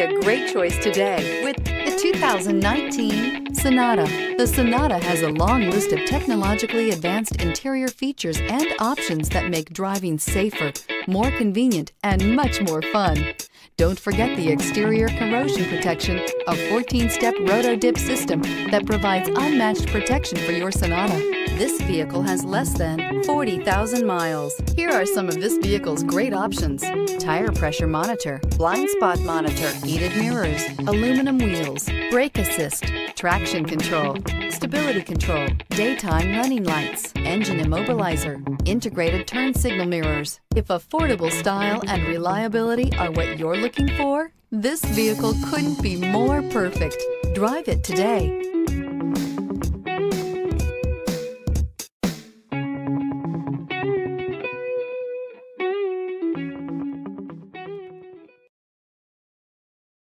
a great choice today with the 2019 Sonata. The Sonata has a long list of technologically advanced interior features and options that make driving safer, more convenient, and much more fun. Don't forget the exterior corrosion protection, a 14-step roto-dip system that provides unmatched protection for your Sonata. This vehicle has less than 40,000 miles. Here are some of this vehicle's great options. Tire pressure monitor, blind spot monitor, heated mirrors, aluminum wheels, brake assist, traction control, stability control, daytime running lights, engine immobilizer, integrated turn signal mirrors. If affordable style and reliability are what you're looking for, this vehicle couldn't be more perfect. Drive it today.